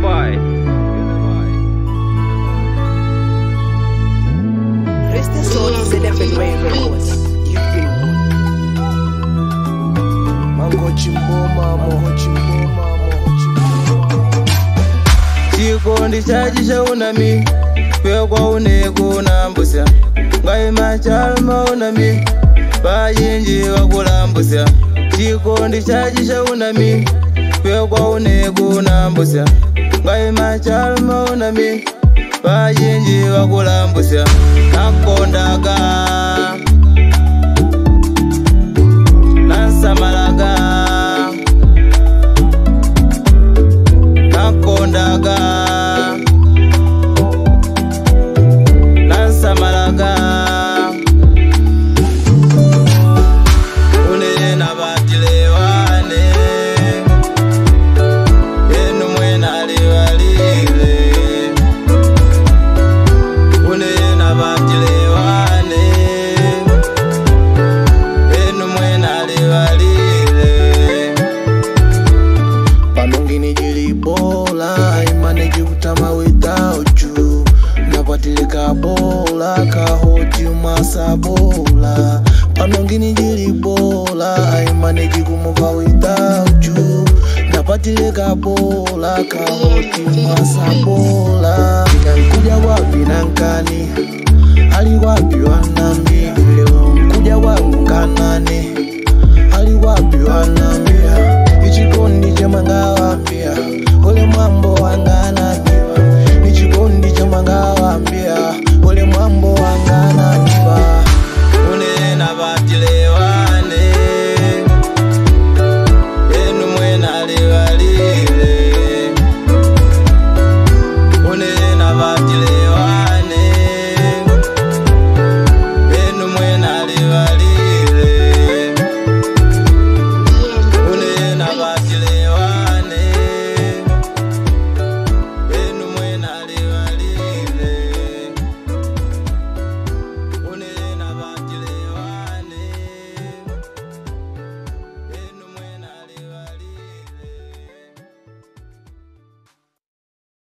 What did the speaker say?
boy. Rest the soul is in the way records. You've been mango chimboma, mango chimboma. unami ngai machalma unami vazhinji vakulambusya chikondi chachisha unami kwekwa unekunambusya ngai machalma unami vazhinji vakulambusya nakondaga bola kahoti masabola panongini jilibola imane jikumuva without you napatilika bola kahoti masabola